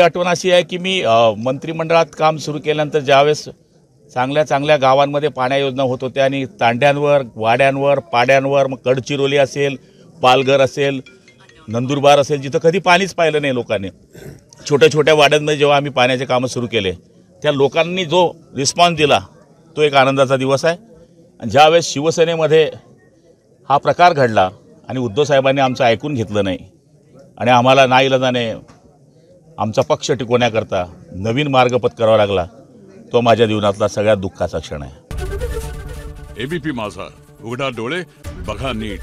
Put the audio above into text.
आठवण अशी आहे की मी मंत्रिमंडळात काम सुरू केल्यानंतर ज्यावेळेस चांगल्या चांगल्या गावांमध्ये पाण्या योजना होत होत्या आणि तांड्यांवर वाड्यांवर पाड्यांवर मग गडचिरोली असेल पालघर असेल नंदुरबार असेल जिथं कधी पाणीच पाहिलं नाही लोकांनी. छोट्या छोट्या वाड्यांमध्ये जेव्हा आम्ही पाण्याचे कामं सुरू केले त्या लोकांनी जो रिस्पॉन्स दिला तो एक आनंदाचा दिवस आहे. आणि ज्यावेळेस शिवसेनेमध्ये हा प्रकार घडला आणि उद्धव साहेबांनी आमचं ऐकून घेतलं नाही आणि आम्हाला नाईलाजाने आमचा पक्ष टिकवण्याकरता नवीन मार्ग पत्करावा लागला तो माझ्या जीवनातला सगळ्यात दुःखाचा क्षण आहे. एबीपी माझा. उघडा डोळे बघा नीट.